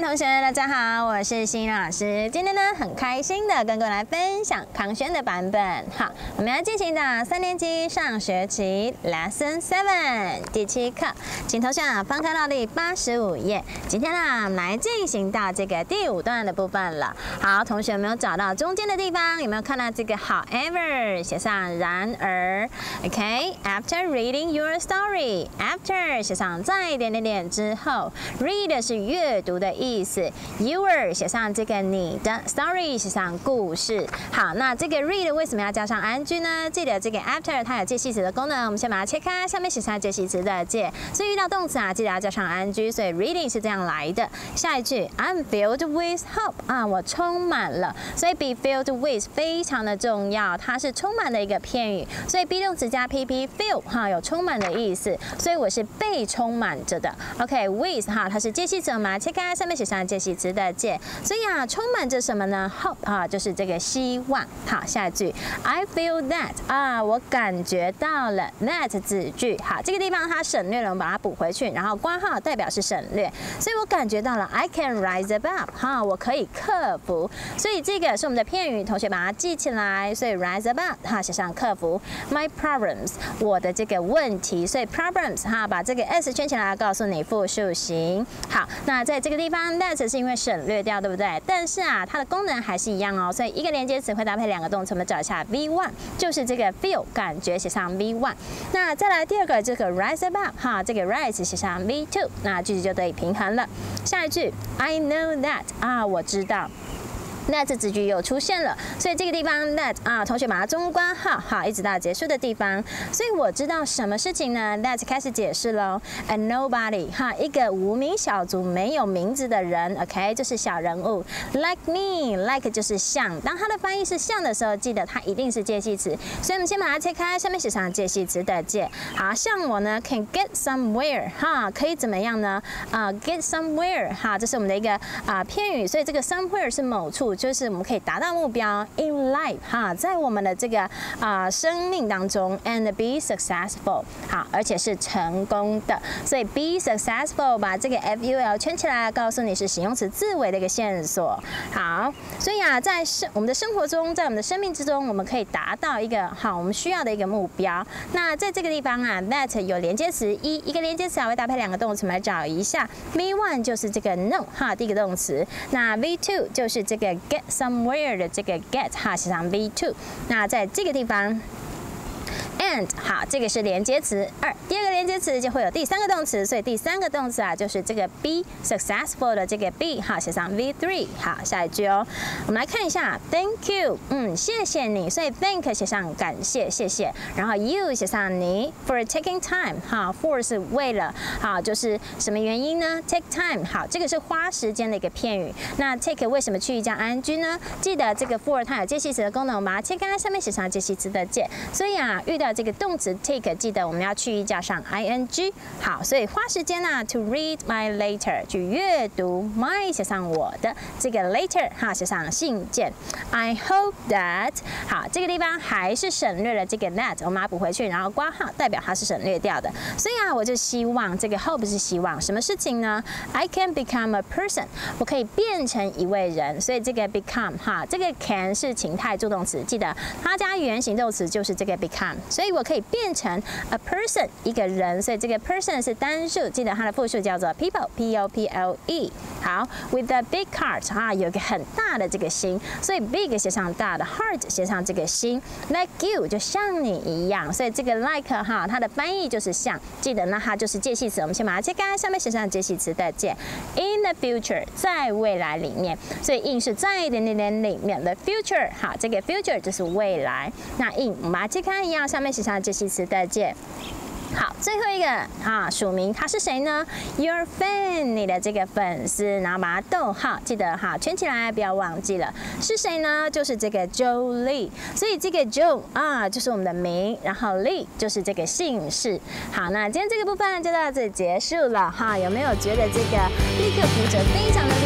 同学，大家好，我是欣老师。今天呢，很开心的跟各位来分享康轩的版本。好，我们要进行的三年级上学期 Lesson Seven 第七课，请同学啊翻开到第八十五页。今天呢，我们来进行到这个第五段的部分了。好，同学有没有找到中间的地方？有没有看到这个 However 写上然而？OK，After reading your story，After 写上在点点点之后，Read 是阅读的意意思，Your 写上这个你的 story 写上故事。好，那这个 read 为什么要加上 ing 呢？记得这个 after 它有介系词的功能，我们先把它切开，下面写上介系词的介，所以遇到动词啊，记得要加上 ing。所以 reading 是这样来的。下一句，I'm filled with hope 啊，我充满了，所以 be filled with 非常的重要，它是充满的一个片语，所以 be 动词加 pp，fill 哈有充满的意思，所以我是被充满着的。OK，with 哈它是介系词，我们来切开。下面写上这些值得借，所以啊，充满着什么呢？Hope 啊，就是这个希望。好，下一句，I feel that 啊，我感觉到了 that 子句。好，这个地方它省略了，我们把它补回去，然后括号代表是省略，所以我感觉到了 I can rise above 哈，我可以克服。所以这个是我们的片语，同学把它记起来。所以 rise above 哈，写上克服 my problems 我的这个问题，所以 problems 哈，把这个 s 圈起来，告诉你复数形。好，那在这个地方。That 是因为省略掉，对不对？但是啊，它的功能还是一样哦。所以一个连接词会搭配两个动词，我们找一下 V one，就是这个 feel 感觉写上 V one。那再来第二个这个 rise above 哈，这个 rise 写上 V two，那句子就得以平衡了。下一句 I know that 啊，我知道。That 子句又出现了，所以这个地方 that 啊，同学把它中括号，好，一直到结束的地方。所以我知道什么事情呢？that 开始解释喽。A nobody 哈，一个无名小卒，没有名字的人，OK，就是小人物。Like me，like 就是像。当它的翻译是像的时候，记得它一定是介系词。所以我们先把它切开，下面写上介系词的介。好像我呢，can get somewhere 哈，可以怎么样呢？啊，get somewhere 哈，这是我们的一个啊片语。所以这个 somewhere 是某处。就是我们可以达到目标，in life 哈，在我们的这个啊生命当中，and be successful 好，而且是成功的，所以 be successful 把这个 f u l 圈起来，告诉你是形容词字尾的一个线索。好，所以啊，在生我们的生活中，在我们的生命之中，我们可以达到一个好我们需要的一个目标。那在这个地方啊，that 有连接词一，一个连接词还会搭配两个动词，我们来找一下。v one 就是这个 no 哈，第一个动词。那 v two 就是这个。Get somewhere 的这个 get 哈写上 v two，那在这个地方。And 好，这个是连接词二，第二个连接词就会有第三个动词，所以第三个动词啊就是这个 be successful 的这个 be 好，写上 v three 好，下一句哦，我们来看一下 thank you，嗯，谢谢你，所以 thank 写上感谢，谢谢，然后 you 写上你 for taking time 好，for 是为了好，就是什么原因呢？take time 好，这个是花时间的一个片语，那 take 为什么去一加 ing 呢？记得这个 for 它有介系词的功能，我们把它切开，下面写上介系词的介，所以啊，遇到这个动词 take，记得我们要去加上 ing。好，所以花时间呢，to read my letter，去阅读 my 写上我的这个 letter，哈，写上信件。I hope that，好，这个地方还是省略了这个 that，我们要补回去，然后挂号，代表它是省略掉的。所以啊，我就希望这个 hope 是希望什么事情呢？I can become a person，我可以变成一位人。所以这个 become，哈，这个 can 是情态助动词，记得它加原形动词就是这个 become。所以以我可以变成 a person 一个人，所以这个 person 是单数，记得它的复数叫做 people，p o p l e。好，with a big heart 啊，有个很大的这个心，所以 big 写上大的，heart 写上这个心，like you 就像你一样，所以这个 like 哈，它的翻译就是像，记得那它就是介系词，我们先把它切开，下面写上介系词的介，in the future 在未来里面，所以 in 是在一点点点里面，the future 好，这个 future 就是未来，那 in 我们把它切开一样，下面写上介系词的介。好，最后一个啊，署名他是谁呢？Your fan，你的这个粉丝，然后把它逗号，记得哈，圈起来，不要忘记了，是谁呢？就是这个 Jo Lee，所以这个 Jo 啊，就是我们的名，然后 Lee 就是这个姓氏。好，那今天这个部分就到这里结束了哈，有没有觉得这个立刻读者非常的？